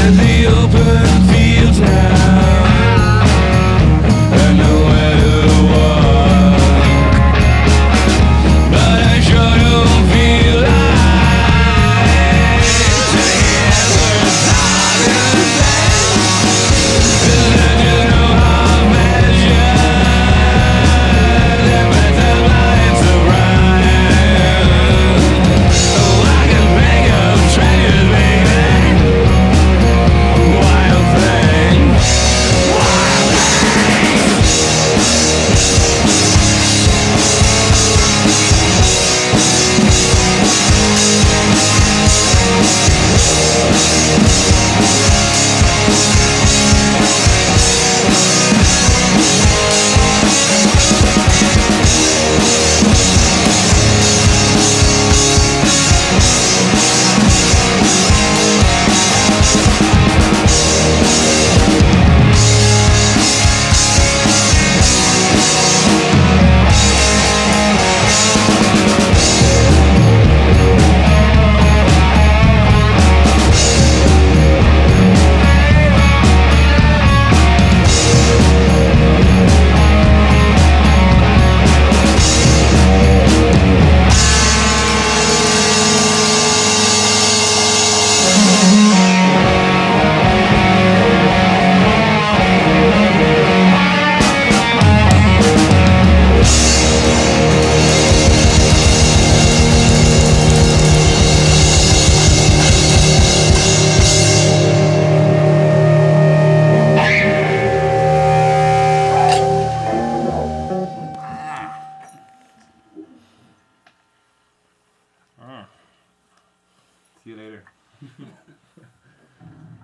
in the open fields now. See you later.